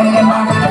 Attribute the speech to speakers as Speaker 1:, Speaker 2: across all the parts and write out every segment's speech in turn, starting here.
Speaker 1: Hey,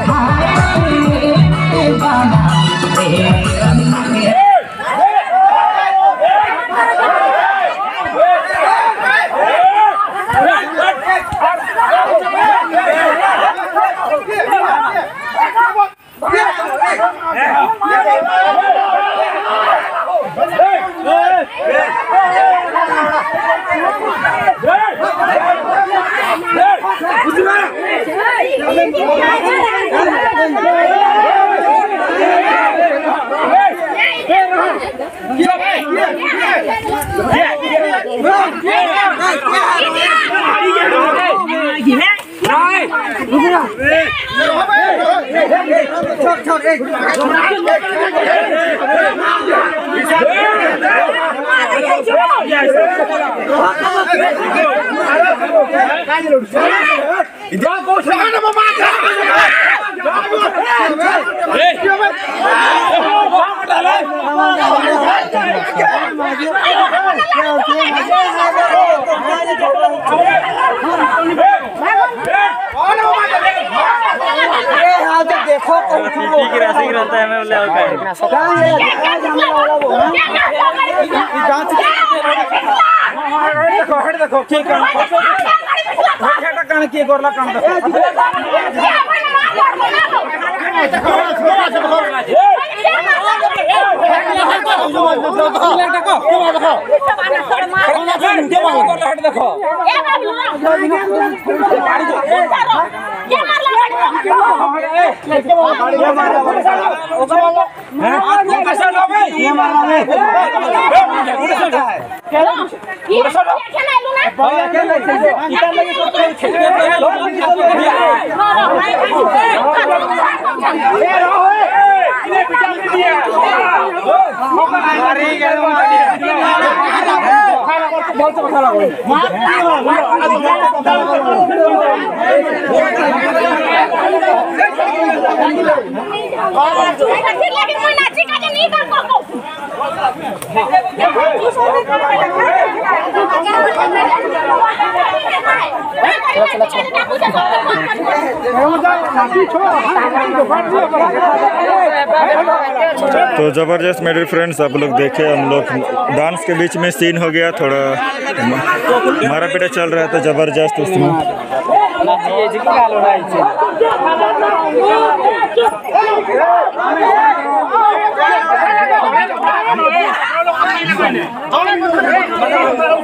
Speaker 1: Hadi ही रहता है। मैं बोले
Speaker 2: देखो हेड देखो সেটা কানে কে করলা কামটা দেখো মারি গেল মারি গেল কথা
Speaker 3: तो ज़बरदस्त मेरे फ्रेंड्स आप लोग देखे, हम लोग डांस के बीच में सीन हो गया, थोड़ा मारा पीटा चल रहा था ज़बरदस्त उसमें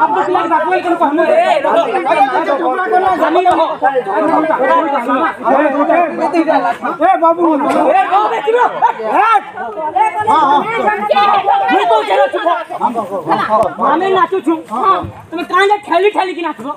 Speaker 4: आप तो पिला का कोई को हम ए टुकड़ा को हो। ए
Speaker 3: बाबू ए
Speaker 2: गो
Speaker 3: हाँ
Speaker 2: हाँ। मैं तो चलो चुप हम हाँ,
Speaker 5: माने
Speaker 2: नाचो चुप हाँ तुम कान ठेली ठेली की नाचबो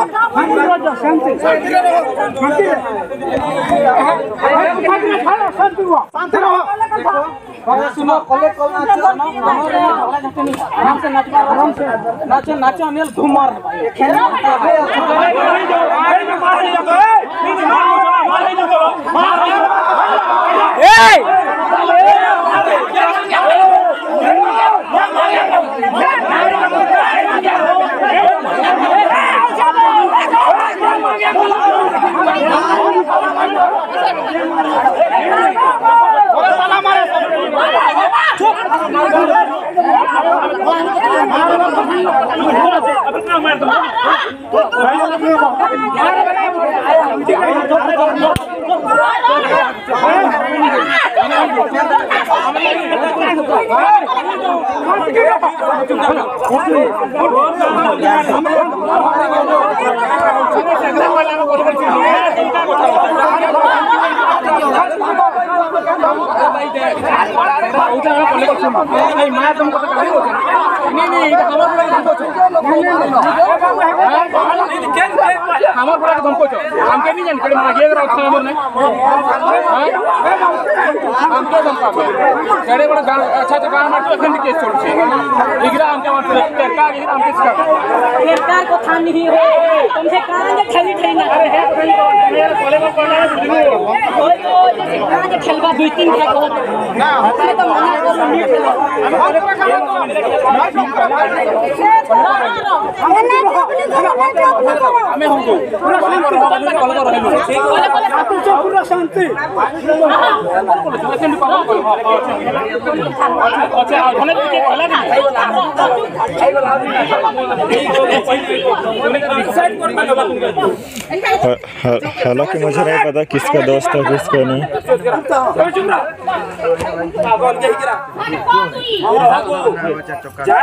Speaker 2: नाचो अनिल घुमर
Speaker 4: Hey!
Speaker 3: এই মায়া তুমি কথা नहीं नहीं हमार पड़ा तुमको हमार पड़ा तुमको हमके नहीं जान कड़े मागे अगर अच्छा हमर नहीं हमके तुम का कड़े बड़ा गान अच्छा अच्छा गान मार तो अखंड केस छोड़ छे इगरा हमके मार तो का इगरा हमके सिखा
Speaker 5: सरकार को था नहीं हो। तुमसे कहाँ जे ठेली ठेली ना
Speaker 3: अरे है तो कॉलेज में पढ़ना है
Speaker 5: कोई तो कहाँ जे खेलबा दुई तीन घंटा कहत अरे तो मना कर नहीं खेलो
Speaker 3: हमें पूरा शांति अच्छा
Speaker 4: हा- हा- हालाँकि मुझे नहीं पता किसका दोस्त है किसका नहीं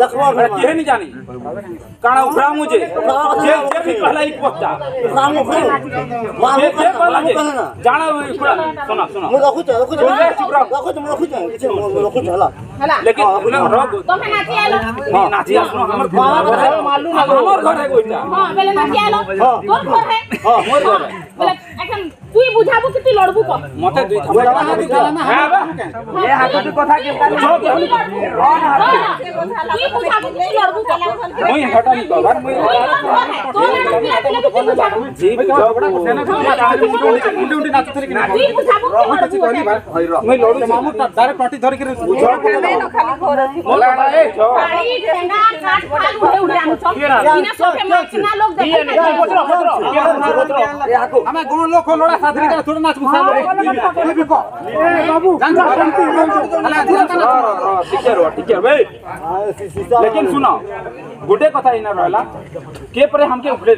Speaker 3: देखबो केहे नहीं जानी काणा उखड़ा मुझे जे जे भी पहला ही पहुंचा उखड़ा मुखड़ा वाह जे जे पहला जे जाना उखड़ा सुना सुना मु रखु छे रखु छे रखु छे मु रखु छे छे मु रखु छे हला लेकिन बिना रोग तमे नाची आलो हां नाची
Speaker 2: आलो हमर घर
Speaker 3: मालूम ना हमर घर है कोइटा हां
Speaker 2: पहले नाची आलो हां कोन घर
Speaker 3: है हां मोर
Speaker 2: घर है তুই বুঝাবো কি তুই লড়বু কত
Speaker 3: মতে দুই থামা হ্যাঁ বা
Speaker 2: এ হাতটি কথা কি হ্যাঁ, তুই বুঝাবো কি তুই লড়বু কত
Speaker 3: মই হঠাৎ বাবার মই
Speaker 2: তোরা
Speaker 3: लेकिन सुनो गोटे कथा इना रहा किए हमके उखड़े